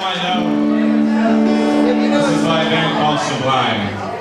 y'all know. This is a band called Sublime.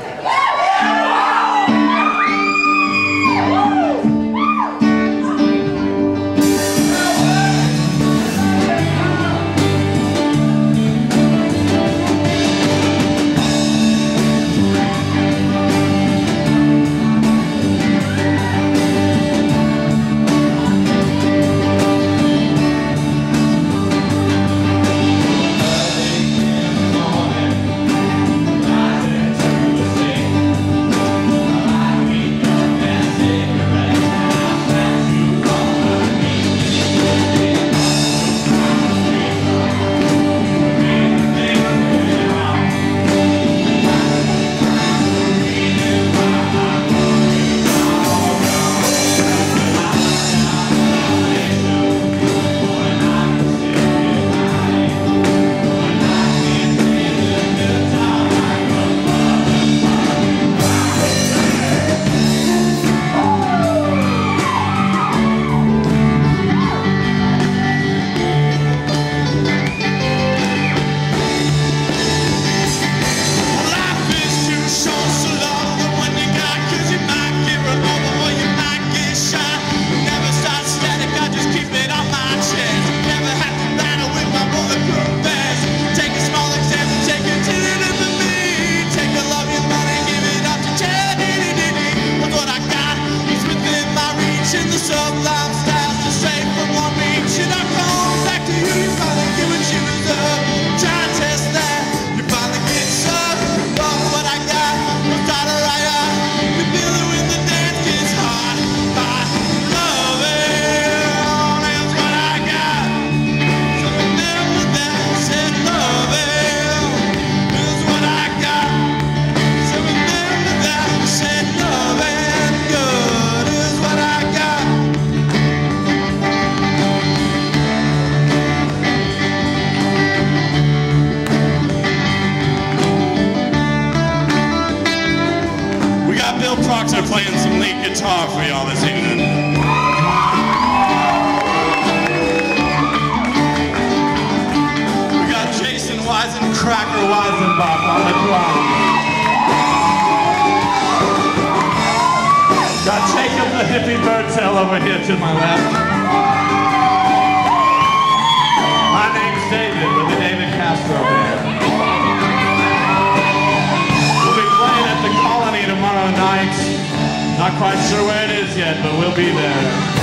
Some lead guitar for y'all this evening. We got Jason Wisen, Cracker Weisenbach on the drums. Got Jacob the hippie birdtail over here to my left. My name's David quite sure where it is yet, but we'll be there.